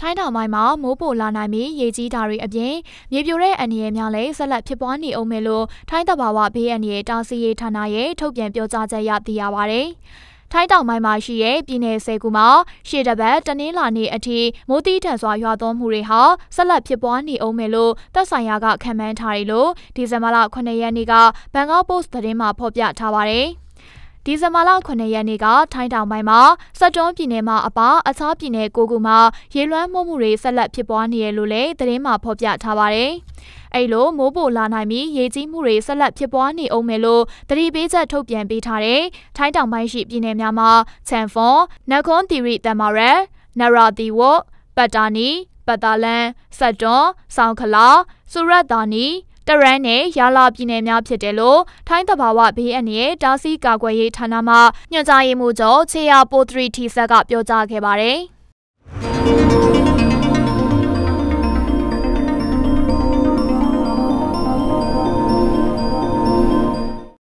ထိုင်းတောင်ပိုင်းမှာမိုးပိုလာနိုင်ပြီးရေကြီးတာတွေအပြင်မြေပြိုတဲ့အန္တရာယ်များလည်းဆက်လက်ဖြစ်ပွားနေအောင်မယ်လို့ထိုင်းတဘာဝဘေးအန္တရာယ်တာစီရေးဌာနရဲ့ထုတ်ပြန်ပြောကြားချက်ရသိရပါဗျ။ထိုင်းတောင်ပိုင်းမှာရှိတဲ့ပြည်내ဆယ်ခုမှာရှေ့တပတ်တနင်္လာနေ့အထိမိုးတိထန်စွာရွာသွန်းမှုတွေဟာဆက်လက်ဖြစ်ပွားနေအောင်မယ်လို့သက်ဆိုင်ရာကခံမှန်းထားတယ်လို့ဒီဇင်ဘာလ9ရက်နေ့ကဘန်ကောက်ပို့စ်သတင်းမှာဖော်ပြထားပါတယ်။ ဒီဇင်ဘာလ9ရက်နေ့ကထိုင်းတောင်ပိုင်းမှာစက်တွန်းပြည်နယ်မှာအပါအခြားပြည်နယ်၉ခုမှာရေလွှမ်းမှုမှုတွေဆက်လက်ဖြစ်ပွားနေရလို့လည်းသတင်းမှာဖော်ပြထားပါတယ်။အဲ့လိုမိုးပိုလာနိုင်ပြီးရေကြီးမှုတွေဆက်လက်ဖြစ်ပွားနေအောင်မယ်လို့တတိပေးချက်ထုတ်ပြန်ပေးထားတဲ့ထိုင်းတောင်ပိုင်းရှိပြည်နယ်များမှာချန်ဖွန်၊နကွန်တီရီတမရက်၊နရာတီဝတ်၊ပတ်တာနီ၊ပတ်တာလန်၊စက်တွန်း၊ဆောင်းခလာ၊စူရတ်တာနီ တရန်နဲ့ရာလာပြည်နယ်များဖြစ်တယ်လို့ထိုင်းတဘာဝဘေးအန္တရာယ်တားဆီးကာကွယ်ရေးဌာနမှညွှန်ကြားရေးမှူးချုပ်ချေယာပိုထရီထီဆက်ကပြောကြားခဲ့ပါတယ်။